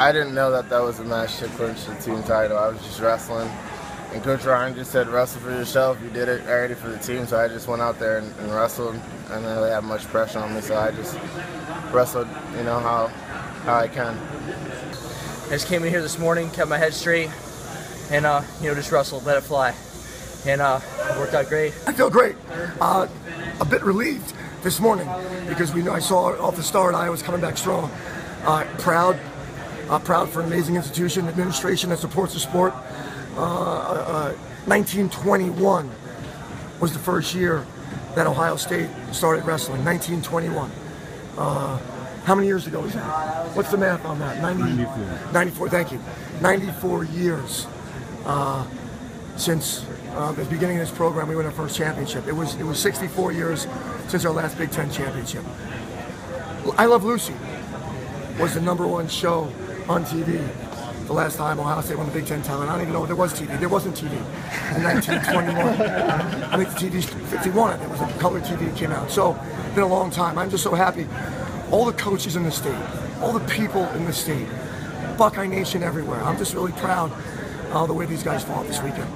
I didn't know that that was a match to clinch the team title. I was just wrestling. And Coach Ryan just said, wrestle for yourself. You did it already for the team. So I just went out there and, and wrestled. I didn't really have much pressure on me. So I just wrestled, you know, how, how I can. I just came in here this morning, kept my head straight, and, uh, you know, just wrestled, let it fly. And uh, it worked out great. I feel great. Uh, a bit relieved this morning because we know I saw off the start I was coming back strong. Uh, proud, uh, proud for an amazing institution, administration that supports the sport. Uh, 1921 uh, was the first year that Ohio State started wrestling. 1921. Uh, how many years ago was that? What's the math on that? 90, 94. 94, thank you. 94 years uh, since uh, the beginning of this program, we won our first championship. It was it was 64 years since our last Big Ten championship. I Love Lucy was the number one show on TV the last time Ohio State won the Big Ten title. I don't even know if there was TV. There wasn't TV in 1921. I think the TV's 51. It was a color TV that came out. So it's been a long time. I'm just so happy. All the coaches in the state, all the people in the state, Buckeye Nation everywhere. I'm just really proud of the way these guys fought this weekend.